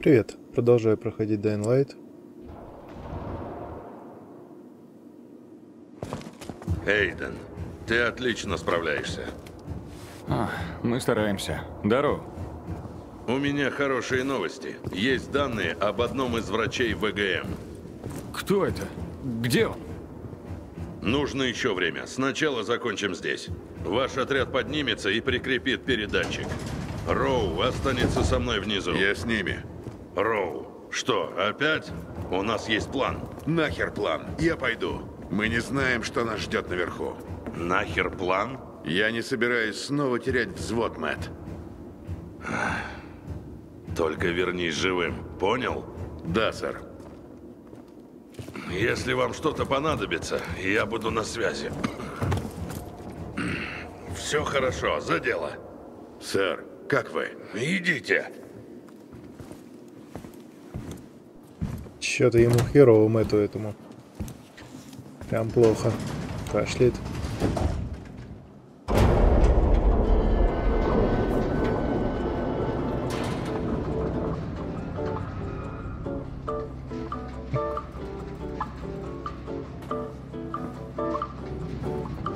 Привет, продолжаю проходить Dying Light. Эйден, ты отлично справляешься. А, мы стараемся. Дару. У меня хорошие новости. Есть данные об одном из врачей ВГМ. Кто это? Где он? Нужно еще время. Сначала закончим здесь. Ваш отряд поднимется и прикрепит передатчик. Роу останется со мной внизу. Я с ними. Роу, что, опять? У нас есть план. Нахер план. Я пойду. Мы не знаем, что нас ждет наверху. Нахер план? Я не собираюсь снова терять взвод, Мэтт. Только вернись живым. Понял? Да, сэр. Если вам что-то понадобится, я буду на связи. Все хорошо, за дело. Сэр, как вы? Идите. Чё-то ему херово Мэтту этому. Прям плохо. Кашляет.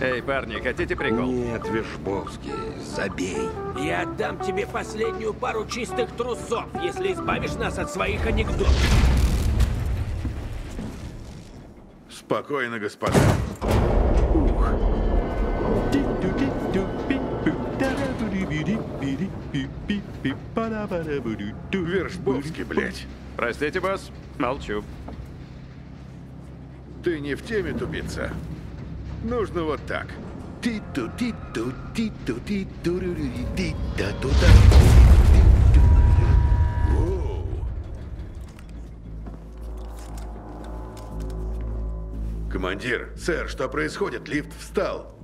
Эй, парни, хотите прикол? Нет, Вишбовский, забей. Я отдам тебе последнюю пару чистых трусов, если избавишь нас от своих анекдотов. Спокойно, господа. Вершбовский, блядь. Простите, босс. Молчу. Ты не в теме, тупица. Нужно вот так. Воу. Командир, сэр, что происходит? Лифт встал.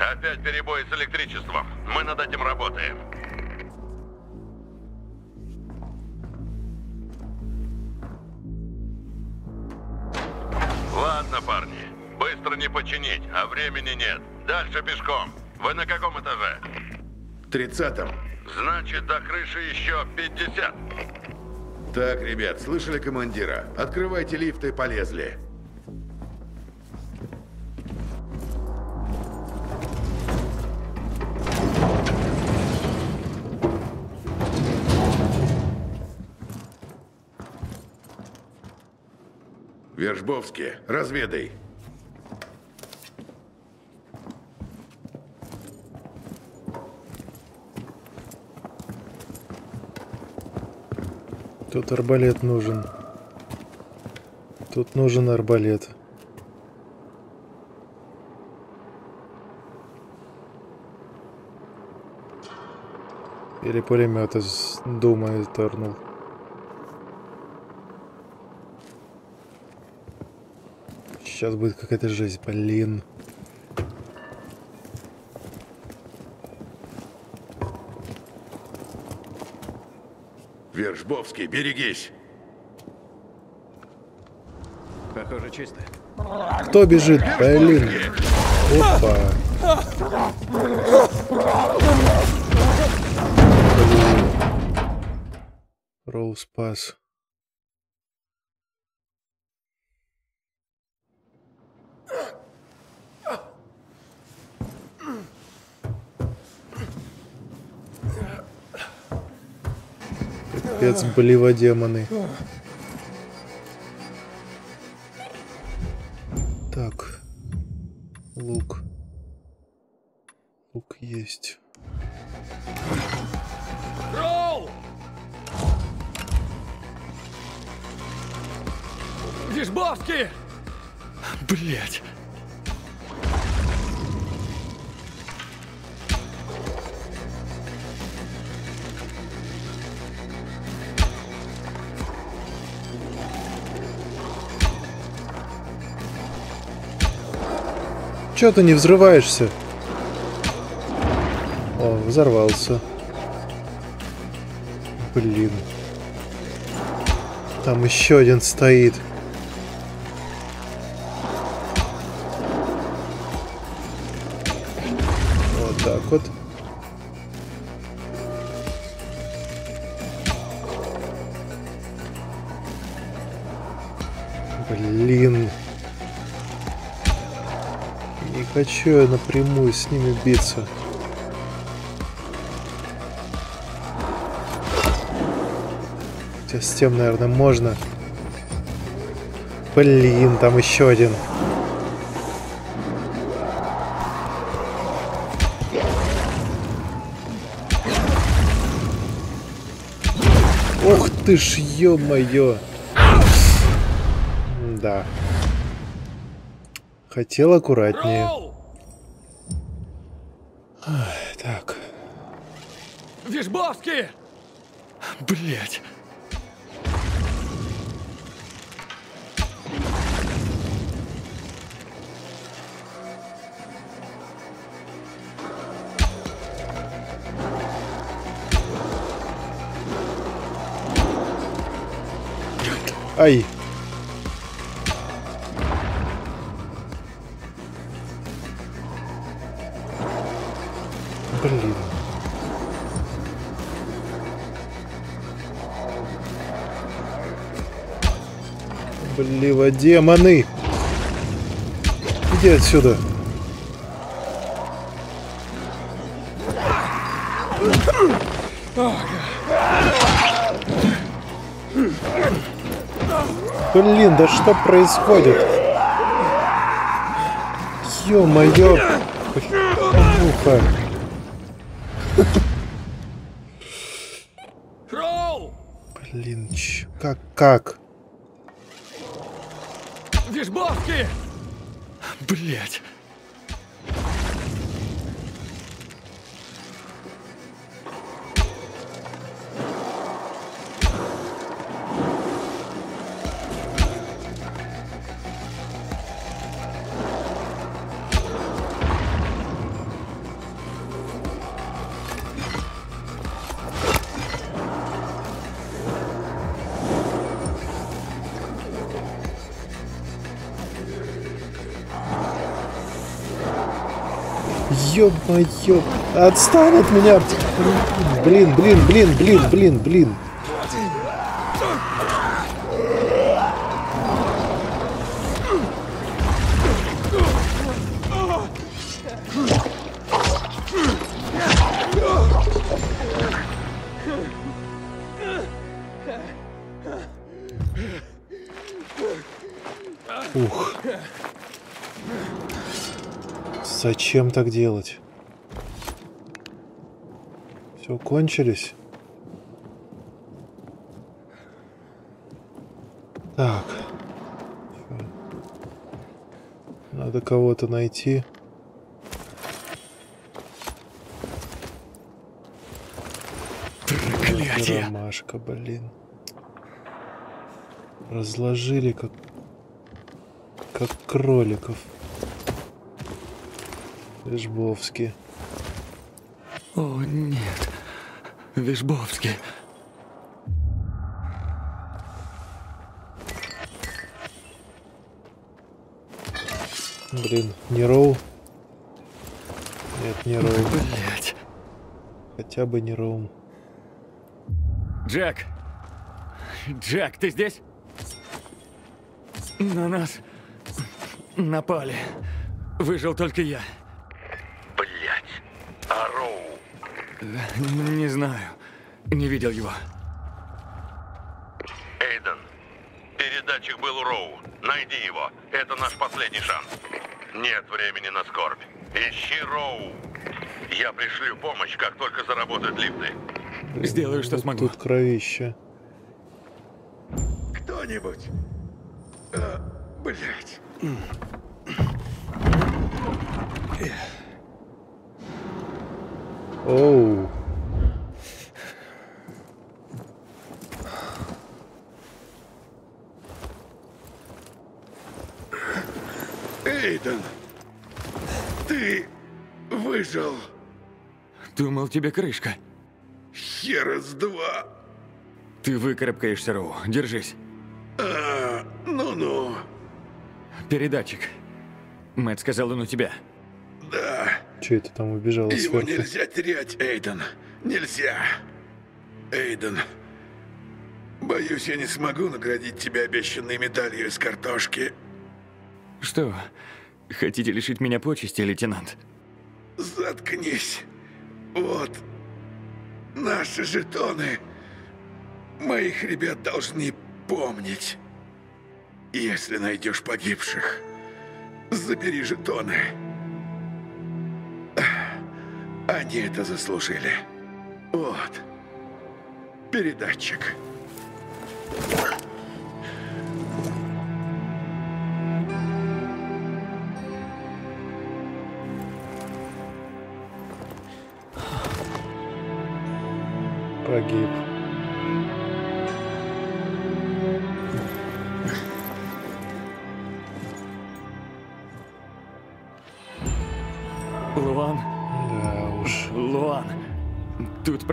Опять перебои с электричеством. Мы над этим работаем. Ладно, парни. Быстро не починить, а времени нет. Дальше пешком. Вы на каком этаже? Тридцатом. Значит, до крыши еще 50. Так, ребят, слышали командира? Открывайте лифт и полезли. Вержбовский, разведай. Тут арбалет нужен. Тут нужен арбалет. Или пулемет из дума торнул. Сейчас будет какая-то жесть, блин. Вержбовский, берегись. Похоже, чисто. Кто бежит, блин? Опа. Роу спас. Капец, блево демоны. Так. Лук. Лук есть. Роу! Вишбовский! Блять. Чё ты не взрываешься? О, взорвался. Блин. Там еще один стоит. Вот так вот. Блин, хочу я напрямую с ними биться. Хотя с тем, наверное, можно. Блин, там еще один. Ох ты ж, ё-моё. Да. Хотел аккуратнее. Ай. Блин. Блево демоны! Иди отсюда! Блин, да что происходит? Ё-моё! Роу! Блин, чё, как, как? Вишбовский! Блять. Ё-моё! Отстань от меня! Блин, блин, блин, блин, блин, блин! Зачем так делать? Все, кончились? Так. Надо кого-то найти. Проклятие. Ромашка, блин. Разложили как... Как кроликов. Лежбовский. О, нет. Вишбовский. Блин, не Роу? Нет, не Роу. Блять. Хотя бы не Роу. Джек! Джек, ты здесь? На нас напали. Выжил только я. Блять. А Роу? Не знаю. Не видел его. Эйден, передатчик был у Роу. Найди его. Это наш последний шанс. Нет времени на скорбь. Ищи Роу. Я пришлю помощь, как только заработают лифты. Сделаю, что Вот смогу. Тут кровище. Кто-нибудь? А, блять. Оу. Эйден, ты выжил. Думал, тебе крышка. Хер из два. Ты выкарабкаешься, Роу. Держись. А, ну-ну. Передатчик. Мэтт сказал, он у тебя. Че это там убежало его сверху? нельзя терять, Эйден. Нельзя. Эйден. Боюсь, я не смогу наградить тебя обещанной медалью из картошки. Что, хотите лишить меня почести, лейтенант? Заткнись. Вот. Наши жетоны. Моих ребят должны помнить. Если найдешь погибших, забери жетоны. Они это заслужили. Вот. Передатчик. Погиб.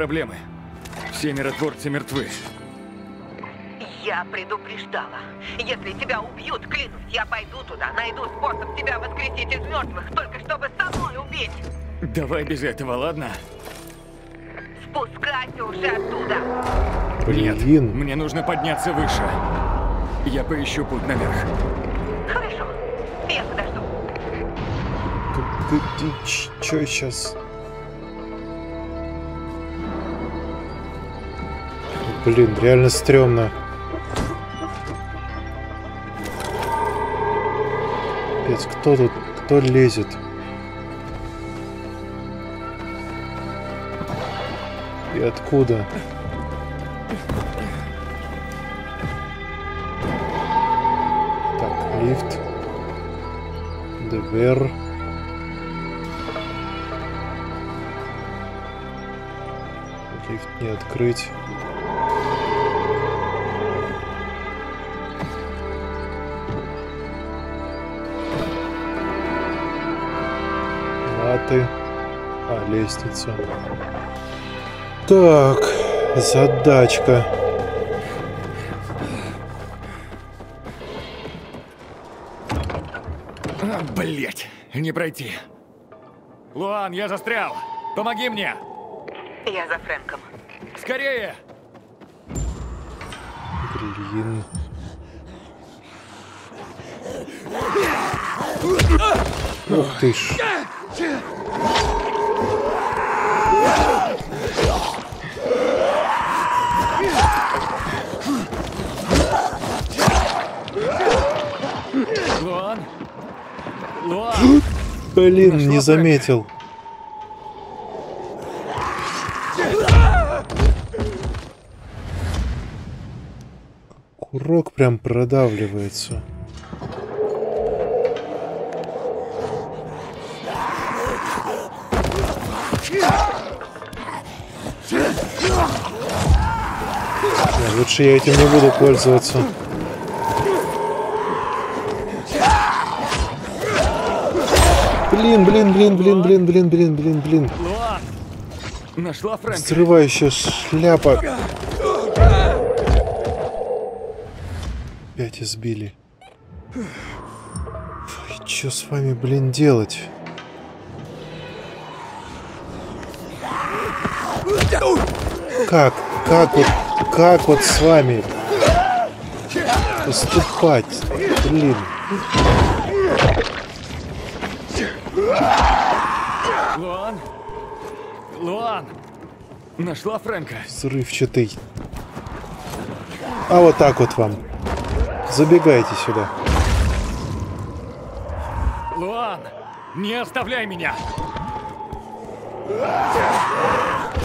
Проблемы. Все миротворцы мертвы. Я предупреждала. Если тебя убьют, клянусь, я пойду туда, найду способ тебя воскресить из мертвых, только чтобы самой убить. Давай без этого, ладно? Спускайся уже оттуда. Нет, Блин. мне нужно подняться выше. Я поищу путь наверх. Хорошо, я подожду. Ты, ты, ты чё сейчас? Блин, реально стрёмно. Капец, кто тут, кто лезет? И откуда? Так, лифт. Двер. Лифт не открыть. Латы. А, лестница. Так, задачка. А, блять, не пройти. Луан, я застрял. Помоги мне. Я за Фрэнком. Скорее. Блин. Ух ты ж. Блин, не заметил. Курок прям продавливается. Лучше я этим не буду пользоваться. Блин, блин, блин, блин, блин, блин, блин, блин, блин. Нашла Фрэнка. Взрывающая шляпа. Опять избили. Что с вами, блин, делать? Как? Как вот? Как вот с вами поступать? Блин. Луан. Луан. Нашла Фрэнка. Взрывчатый. А вот так вот вам. Забегайте сюда. Луан. Не оставляй меня.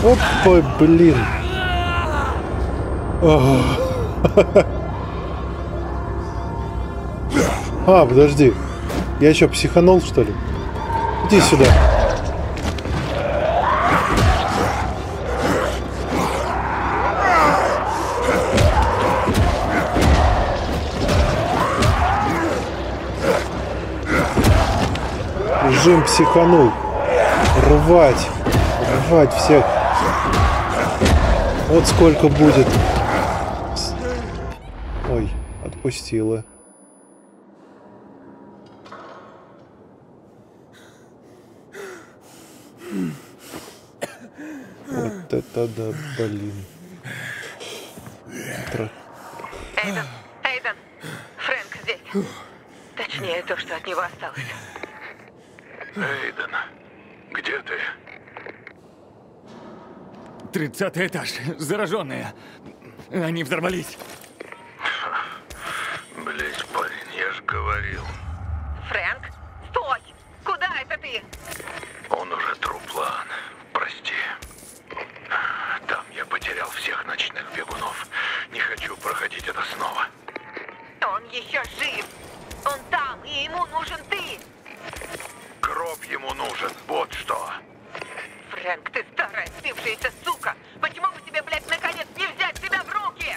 Опа, блин. А, подожди. Я что, психанул, что ли? Иди сюда. Жим психанул. Рвать. Рвать всех. Вот сколько будет. Ой, отпустила. Вот это да, блин. Тра- Эйден, Эйден, Фрэнк здесь. Точнее, то, что от него осталось. Эйден, где ты? Тридцатый этаж. Зараженные. Они взорвались. Блять, парень, я же говорил. Фрэнк, стой! Куда это ты? Он уже труплан. Прости. Там я потерял всех ночных бегунов. Не хочу проходить это снова. Он еще жив. Он там, и ему нужен ты. Гроб ему нужен, вот что. Фрэнк, ты старая спившаяся сука! Почему бы тебе, блядь, наконец не взять себя в руки?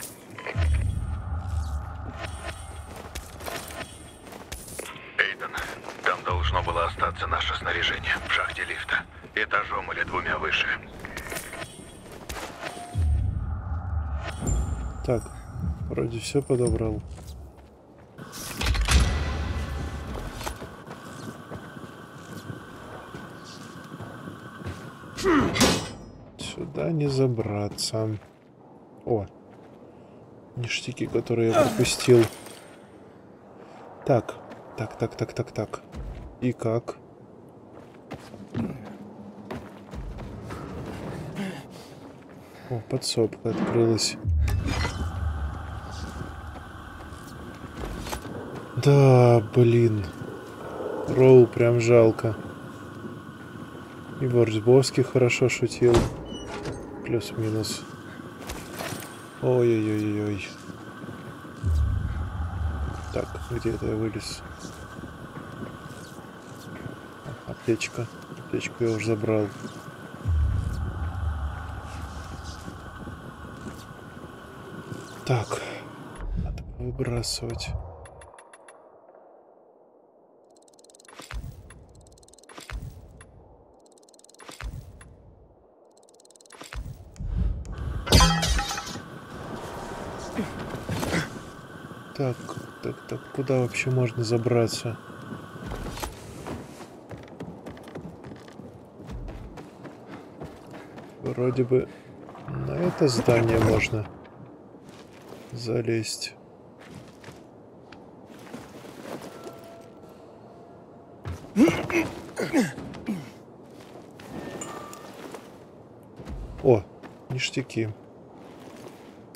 Эйден, там должно было остаться наше снаряжение в шахте лифта. Этажом или двумя выше. Так, вроде все подобрал. Сюда не забраться. О, ништяки, которые я пропустил. Так, так, так, так, так, так. И как? О, подсобка открылась. Да, блин. Роу прям жалко. И Ворсбовский хорошо шутил. Плюс-минус. Ой-ой-ой-ой. Так, где это я вылез? Аптечка. Аптечку я уже забрал. Так. Надо выбрасывать. Так, так, так, куда вообще можно забраться? Вроде бы на это здание можно залезть. О, ништяки.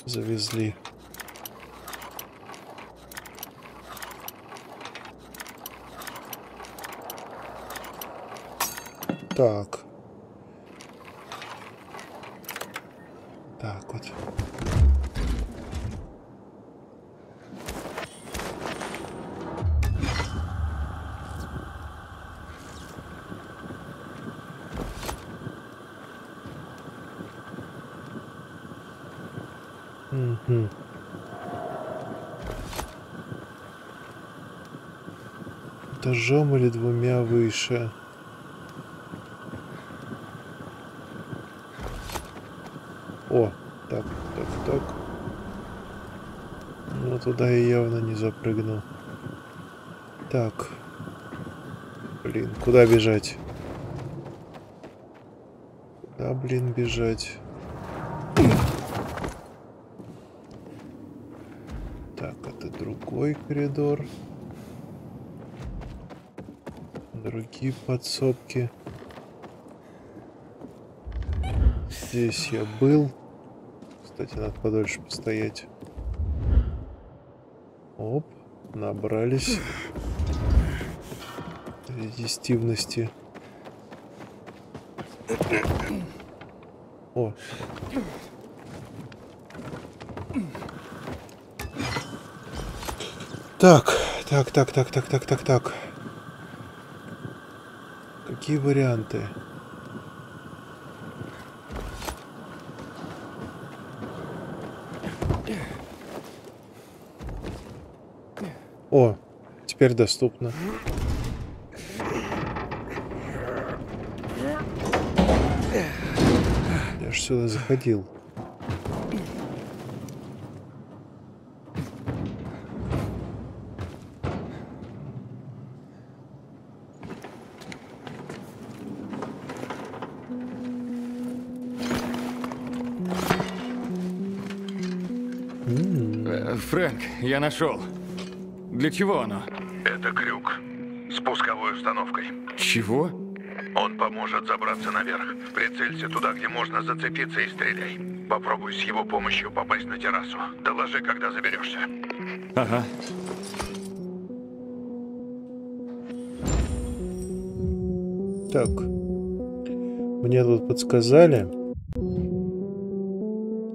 Завезли. Так. Так вот. Мгм. Этажом или двумя выше. О, так, так, так. Ну, туда я явно не запрыгну. Так. Блин, куда бежать? Куда, блин, бежать? Так, это другой коридор. Другие подсобки. Здесь я был. Кстати, надо подольше постоять. Оп, набрались резистивности. О. Так, так, так, так, так, так, так, так. Какие варианты? О, теперь доступно. Я ж сюда заходил. Э, Фрэнк, я нашел. Для чего оно? Это крюк с пусковой установкой. Чего? Он поможет забраться наверх. Прицелься туда, где можно зацепиться и стреляй. Попробуй с его помощью попасть на террасу. Доложи, когда заберешься. Ага. Так. Мне тут подсказали.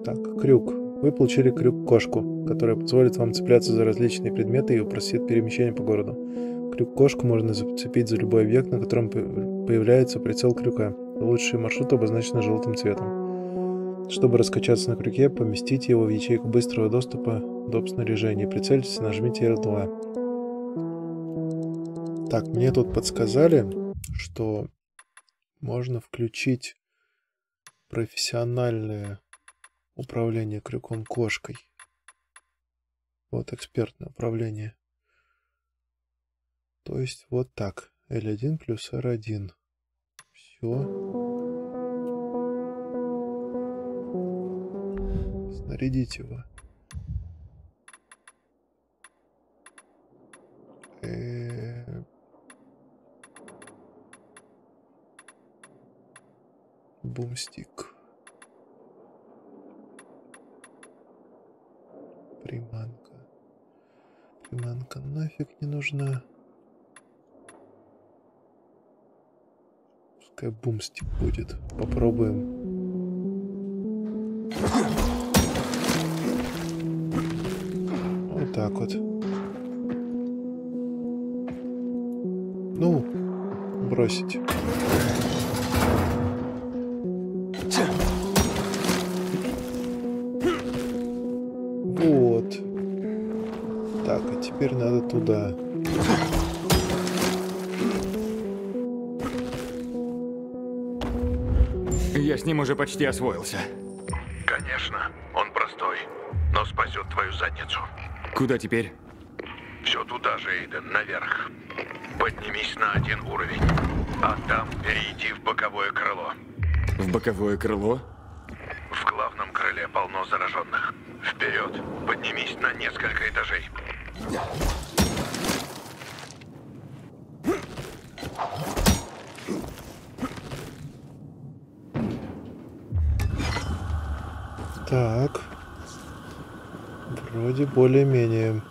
Так, крюк. Вы получили крюк-кошку, которая позволит вам цепляться за различные предметы и упростит перемещение по городу. Крюк-кошку можно зацепить за любой объект, на котором по- появляется прицел крюка. Лучшие маршруты обозначены желтым цветом. Чтобы раскачаться на крюке, поместите его в ячейку быстрого доступа доп. снаряжения. Прицельтесь и нажмите R2. Так, мне тут подсказали, что можно включить профессиональное управление крюком кошкой. Вот экспертное управление. То есть вот так. L1 плюс R1. Все. Снарядить его. Э, Бумстик. Нафиг не нужна. Пускай бумстик будет. Попробуем. Вот так вот. Ну, бросить. Почти освоился. Конечно, он простой, но спасет твою задницу. Куда теперь? Все туда же, Эйден, наверх. Поднимись на один уровень, а там перейти в боковое крыло. В боковое крыло? В главном крыле полно зараженных. Вперед, поднимись на несколько этажей. Так. Вроде более-менее.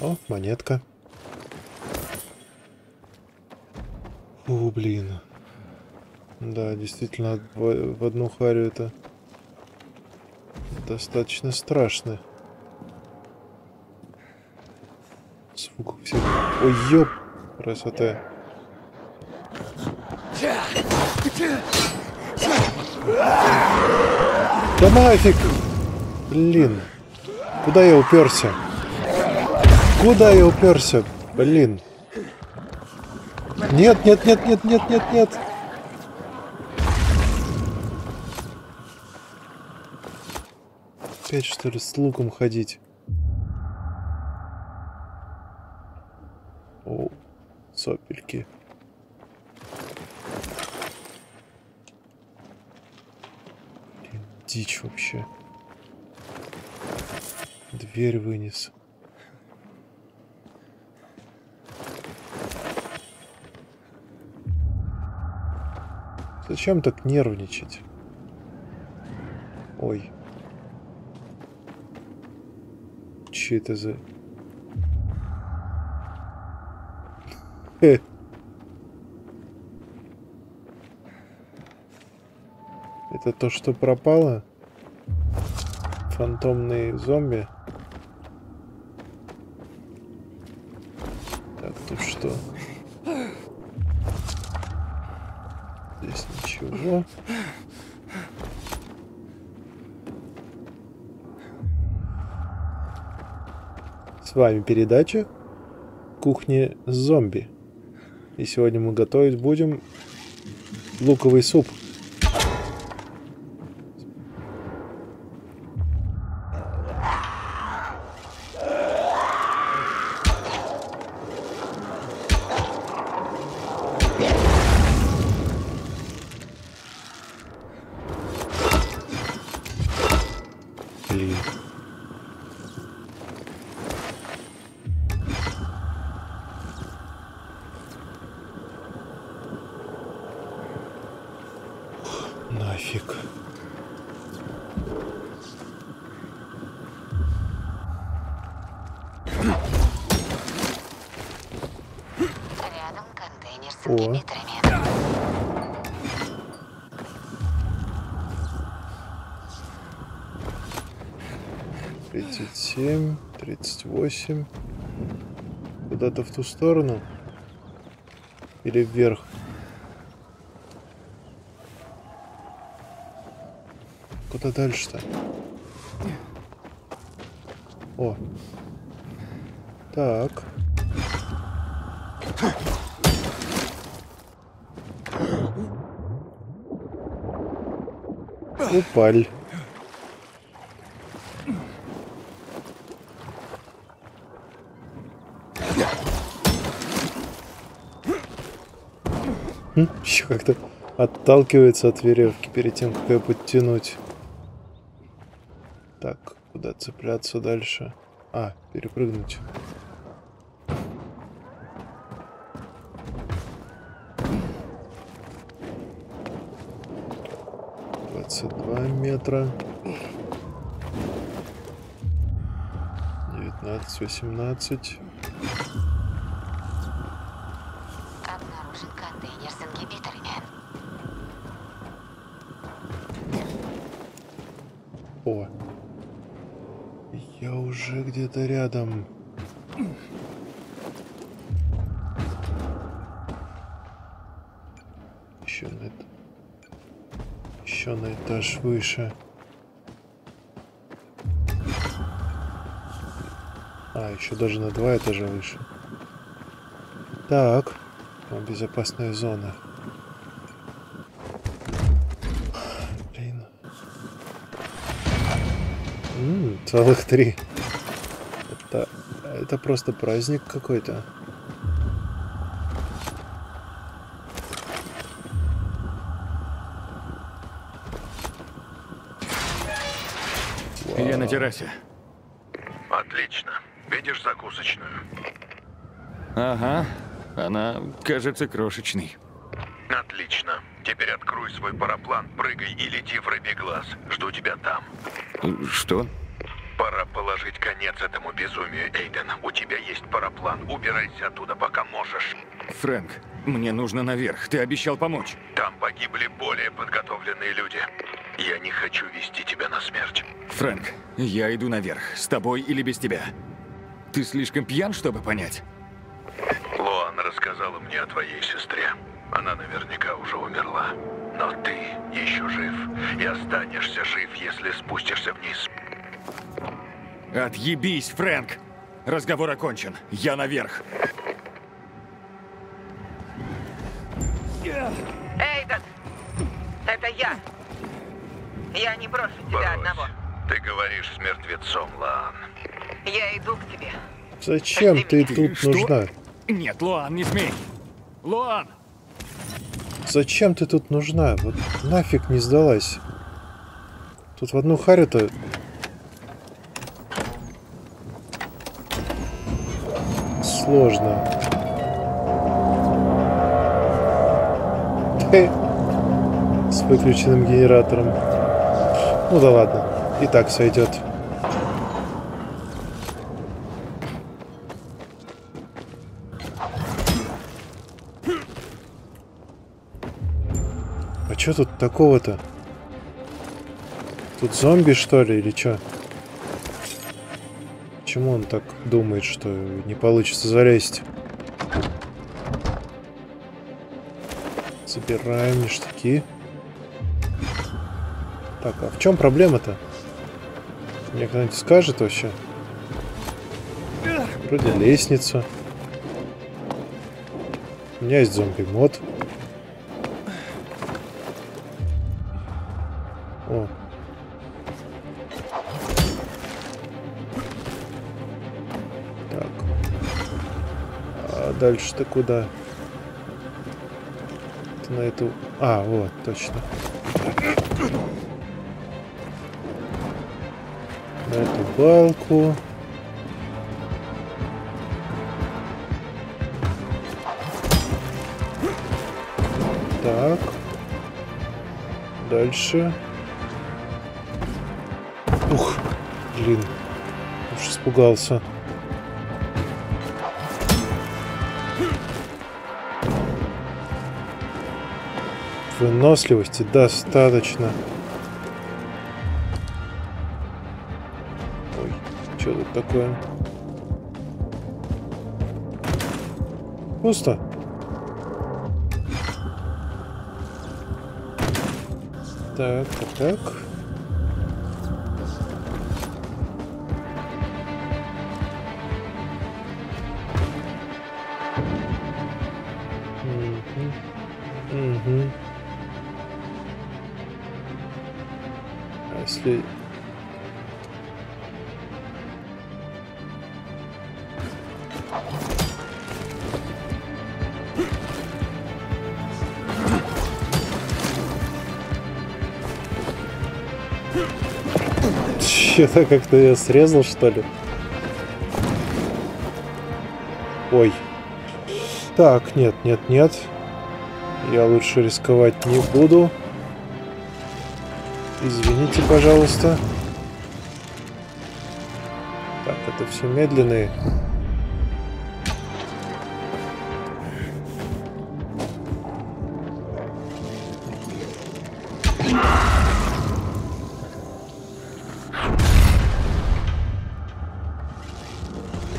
О, монетка. О, блин. Да, действительно, в одну харю это достаточно страшно. Звук всех... Ой, ёп! Красота. Да нафиг! Блин. Куда я уперся? Куда я уперся? Блин. Нет, нет, нет, нет, нет, нет, нет. Опять что ли с луком ходить? О, сопельки. Блин, дичь вообще. Дверь вынес. Зачем так нервничать? Ой. Че это за... Хе. Это то, что пропало? Фантомные зомби? Так, тут что? Здесь ничего. С вами передача «Кухня с зомби». И сегодня мы готовить будем луковый суп. Ту сторону? Или вверх? Куда дальше-то? О. Так. Упаль. Еще как-то отталкивается от веревки перед тем, как ее подтянуть. Так, куда цепляться дальше? А, перепрыгнуть. Двадцать два метра. Девятнадцать, восемнадцать. Обнаружен контейнер с ингибиторами. О. Я уже где-то рядом. Еще на. Еще на этаж выше. А, еще даже на два этажа выше. Так. Там безопасная зона. Блин. М, целых три. Это, это просто праздник какой-то. Я на террасе. Отлично. Видишь закусочную? Ага. Она кажется крошечной. Отлично. Теперь открой свой параплан, прыгай и лети в рыбий глаз. Жду тебя там. Что? Пора положить конец этому безумию, Эйден. У тебя есть параплан. Убирайся оттуда, пока можешь. Фрэнк, мне нужно наверх. Ты обещал помочь. Там погибли более подготовленные люди. Я не хочу вести тебя на смерть. Фрэнк, я иду наверх. С тобой или без тебя? Ты слишком пьян, чтобы понять? Лоан рассказала мне о твоей сестре. Она наверняка уже умерла. Но ты еще жив. И останешься жив, если спустишься вниз. Отъебись, Фрэнк! Разговор окончен. Я наверх. Эйден! Это я! Я не брошу тебя Брось. одного. Ты говоришь с мертвецом, Лоан. Я иду к тебе. Зачем ты тут Что? нужна? Нет, Луан, не смей. Луан! Зачем ты тут нужна? Вот нафиг не сдалась. Тут в одну харю-то... Сложно. С выключенным генератором. Ну да ладно. И так сойдет. А что тут такого-то? Тут зомби, что ли, или что? Почему он так думает, что не получится залезть? Забираем ништяки. Так, а в чем проблема-то? Мне кто-нибудь скажет вообще? Вроде лестница. У меня есть зомби-мод. Дальше-то куда? Это на эту... А, вот, точно. На эту балку. Так. Дальше. Ух, блин. Уж испугался. Выносливости достаточно. Ой, что тут такое? Пусто. Так, так, так. Если... Че-то как-то я срезал, что ли? Ой. Так, нет, нет, нет. Я лучше рисковать не буду. Извините, пожалуйста. Так, это все медленные.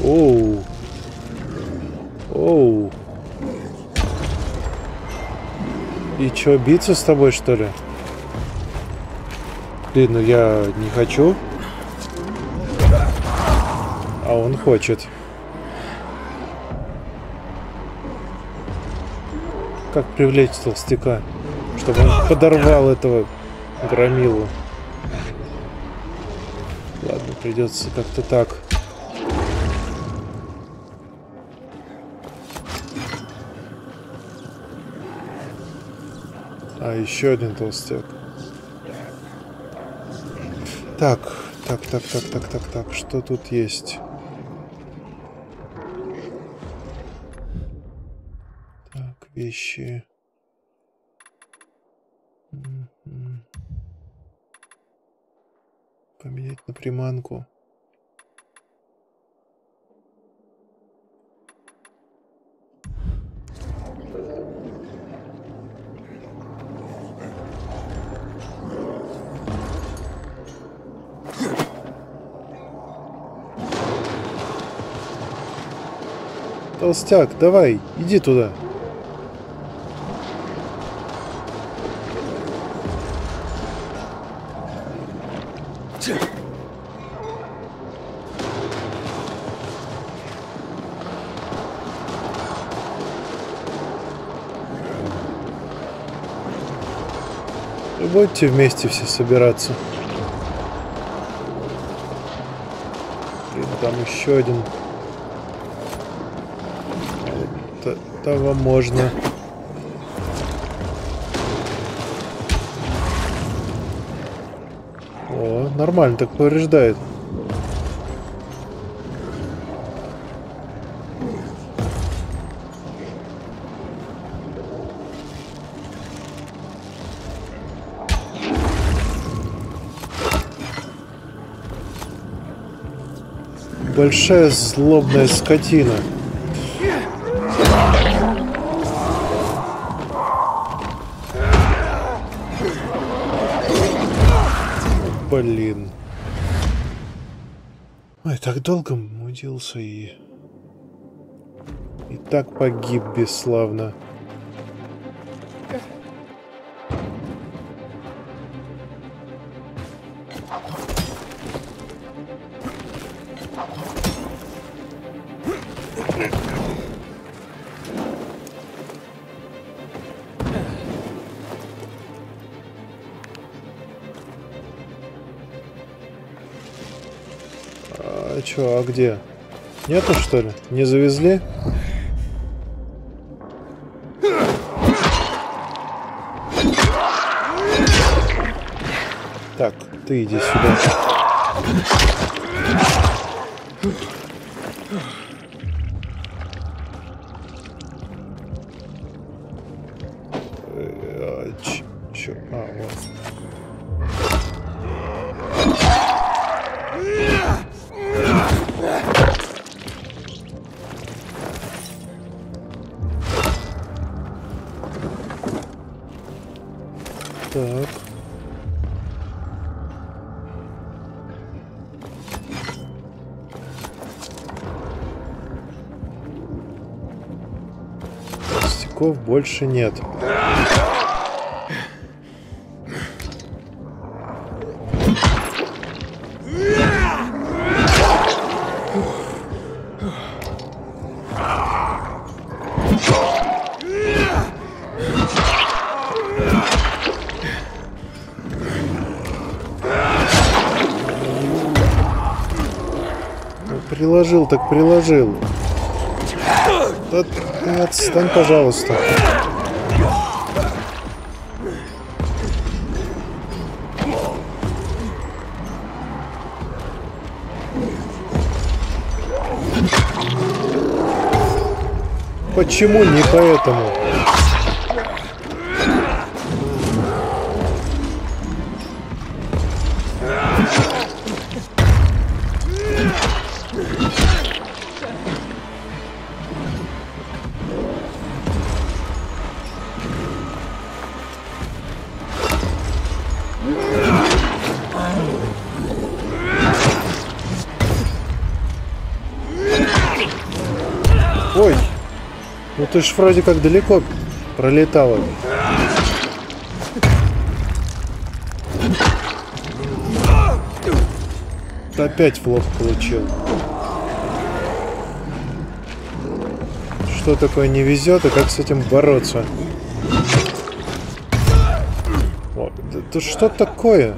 Оу. Оу. И чё, биться с тобой, что ли? Блин, ну я не хочу. А он хочет. Как привлечь толстяка? Чтобы он подорвал этого громилу. Ладно, придется как-то так. А, еще один толстяк. Так, так, так, так, так, так, так. Что тут есть? Так, вещи. Поменять на приманку. Толстяк, давай, иди туда. И Будете вместе все собираться. Блин, там еще один. Т- Того можно. О, нормально так повреждает. Большая злобная скотина. Блин. Ой, так долго мудился и... И так погиб бесславно. А где? Нету, что ли? Не завезли? Так, ты иди сюда. Больше нет. Ну, Приложил, так приложил. Отстань, пожалуйста. Почему не поэтому? Ты ж вроде как далеко пролетала. Опять в лоб получил. Что такое не везет и как с этим бороться? О, да- да что такое?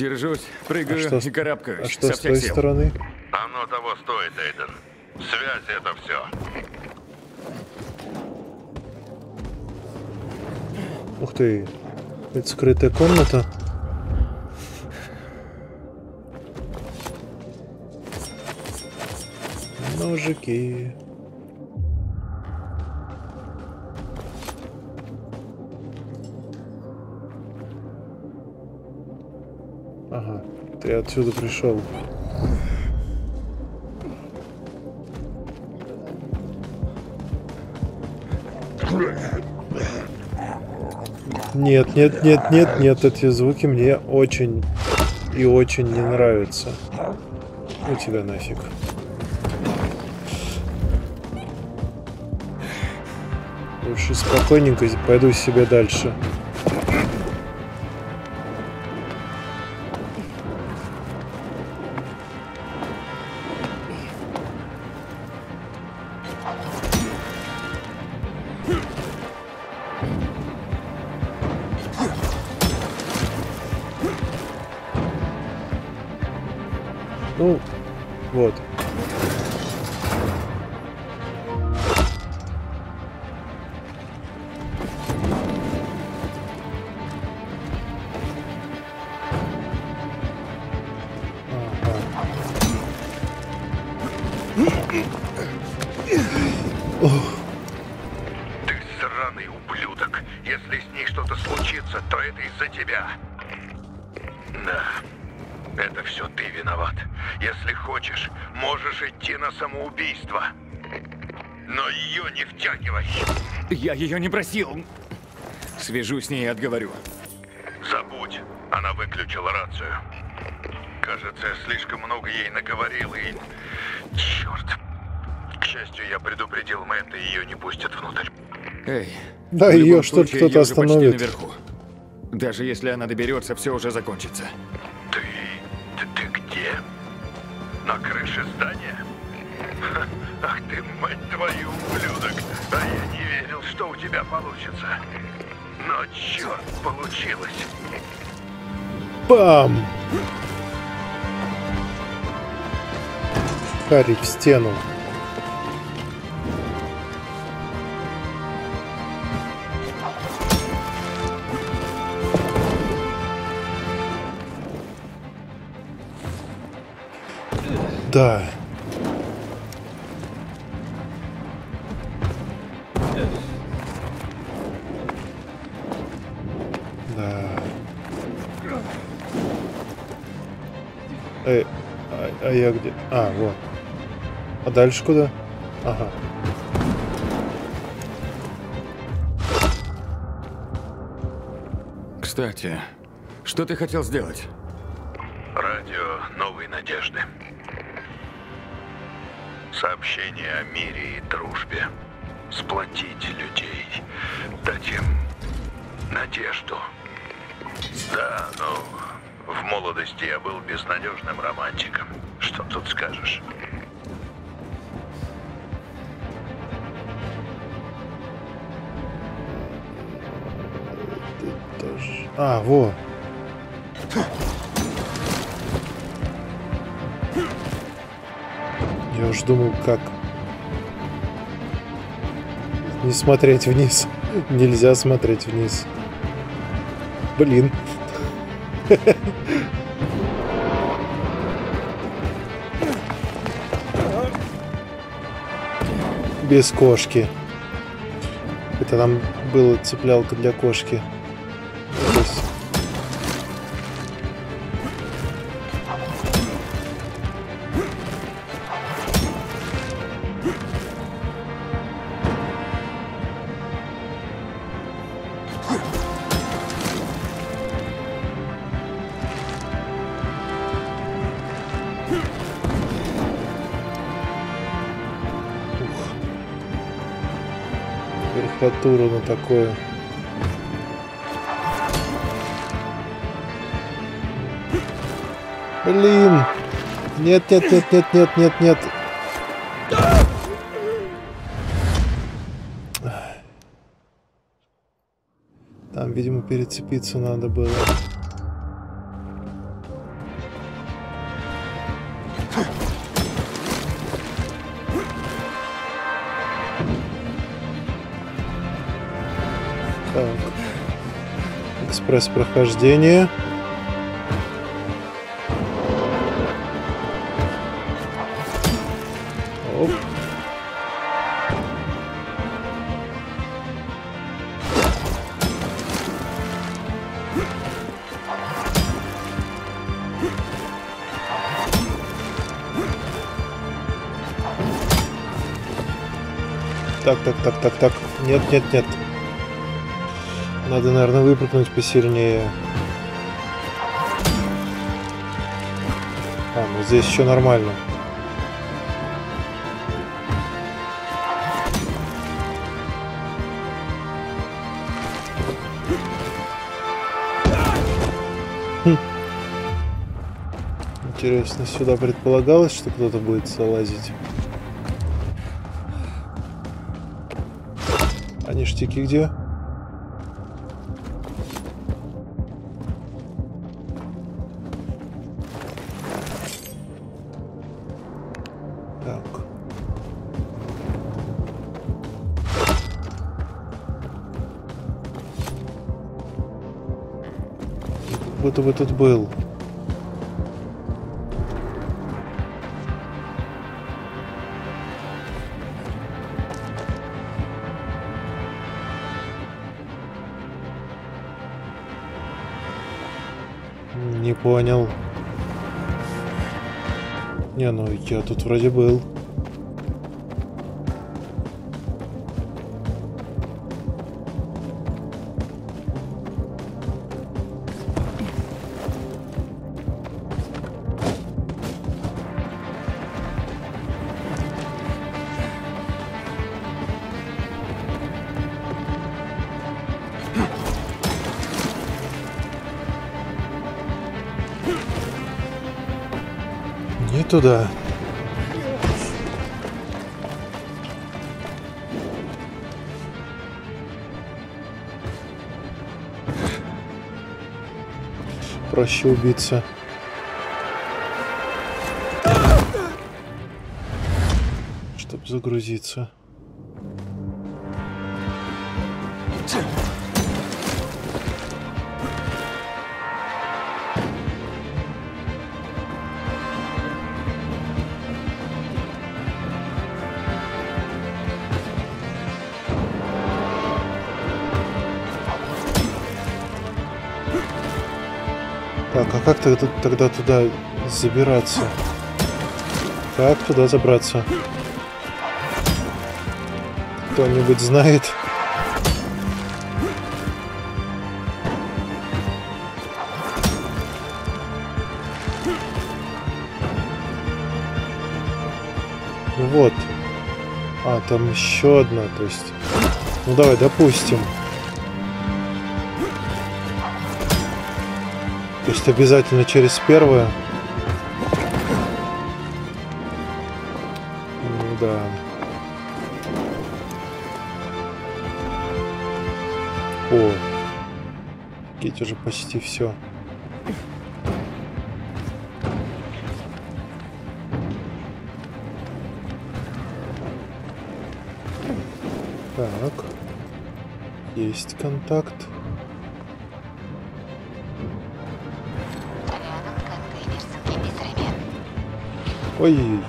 Держусь, прыгаю А что с- и карабкаюсь А что со с той сил. стороны? Оно того стоит, Эйден. Связь — это все. Ух ты. Это скрытая комната. Мужики. Ты отсюда пришел. Нет, нет, нет, нет, нет, эти звуки мне очень и очень не нравятся. У тебя нафиг. Лучше спокойненько пойду себе дальше. Вот. Я ее не просил. Свяжусь с ней и отговорю. Забудь, она выключила рацию. Кажется, я слишком много ей наговорил и... Черт. К счастью, я предупредил Мэтта, и ее не пустят внутрь. Эй. Да, ее что-то кто-то остановит. наверху. Даже если она доберется, все уже закончится. Ты... ты, ты где? На крыше здания? Ах ты, мать твою, ублюдок! А я что у тебя получится. Но черт, получилось. Бам! Харри в стену. Да. Да. Эй, а, а я где? А, вот. А дальше куда? Ага. Кстати, что ты хотел сделать? Радио Новой Надежды. Сообщение о мире и дружбе. Сплотить людей. Дать им надежду. Да, ну, в молодости я был безнадежным романтиком. Что тут скажешь? А, во. Я уж думал, как не смотреть вниз. Нельзя смотреть вниз. Блин. Без кошки. Это там было цеплялка для кошки. Верхотуру на такое. Блин! Нет, нет, нет, нет, нет, нет, нет. Там, видимо, перецепиться надо было. Экспресс-прохождение. Оп. Так, так, так, так, так. Нет, нет, нет. Надо, наверное, выпрыгнуть посильнее. А, ну здесь еще нормально. Хм. Интересно, сюда предполагалось, что кто-то будет залазить? А ништяки где? Будто бы тут был. Не понял. Не, ну я тут вроде был. Туда. Проще убиться. Чтоб загрузиться. Так, а как тогда, тогда туда забираться. Как туда забраться? Кто-нибудь знает? Вот. А, там еще одна, то есть... Ну давай, допустим. Есть обязательно через первое. Ну да. О. Кеть уже почти все. Так. Есть контакт. Ой.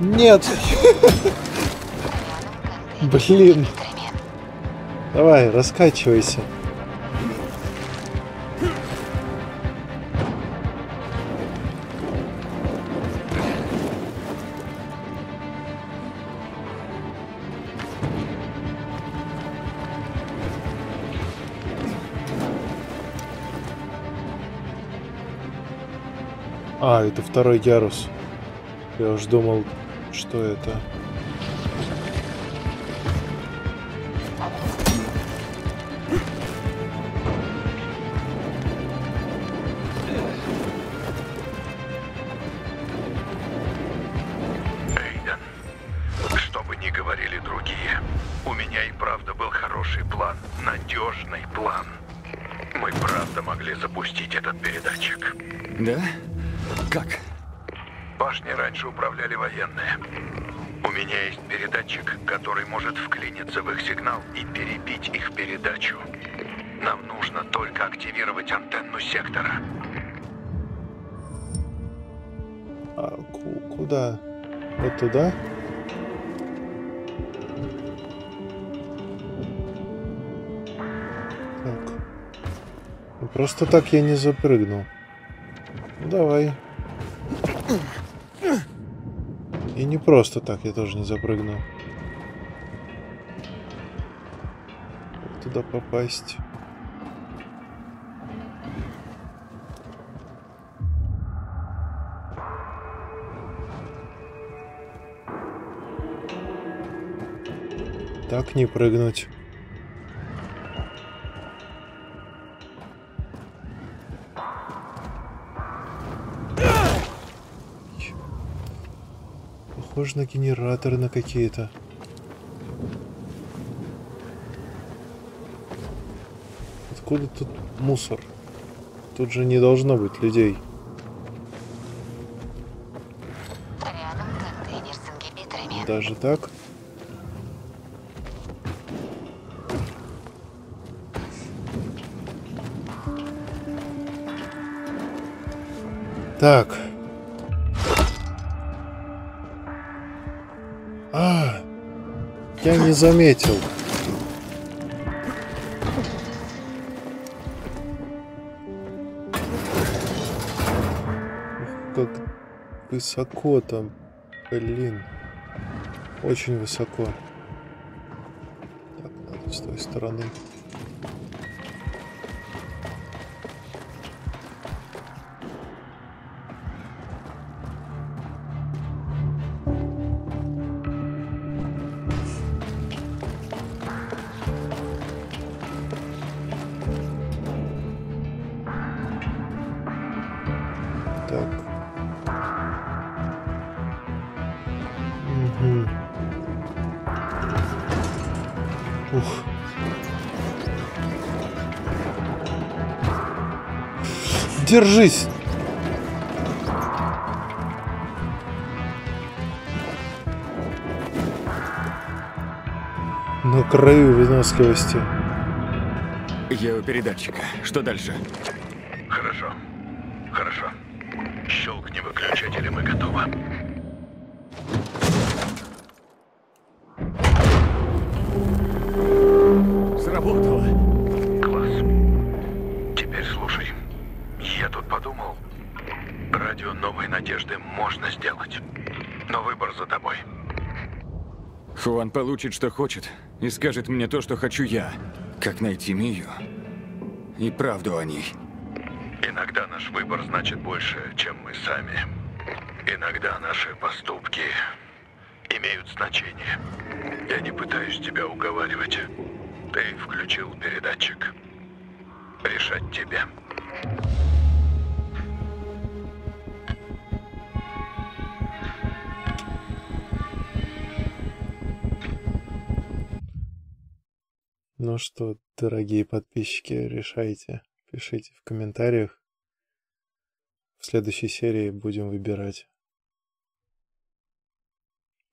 Нет. Блин. Давай, раскачивайся. А, это второй ярус. Я уж думал, что это. Куда? Вот туда? Так. Ну, просто так я не запрыгну. Ну, давай. И не просто так я тоже не запрыгну. Как туда попасть? Так не прыгнуть. Похоже на генераторы на какие-то. Откуда тут мусор? Тут же не должно быть людей. Даже? Так. Заметил. Как высоко там. Блин. Очень высоко. Так, надо с той стороны. Так. Угу. Ух. Держись! На краю выносливости. Я у передатчика. Что дальше? Готовы. Сработало. Класс. Теперь слушай. Я тут подумал. Радио новой надежды можно сделать. Но выбор за тобой. Хуан получит, что хочет, и скажет мне то, что хочу я. Как найти Мию и правду о ней. Иногда наш выбор значит больше, чем мы сами. Иногда наши поступки имеют значение. Я не пытаюсь тебя уговаривать. Ты включил передатчик. Решать тебе. Ну что, дорогие подписчики, решайте. Пишите в комментариях. В следующей серии будем выбирать.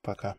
Пока.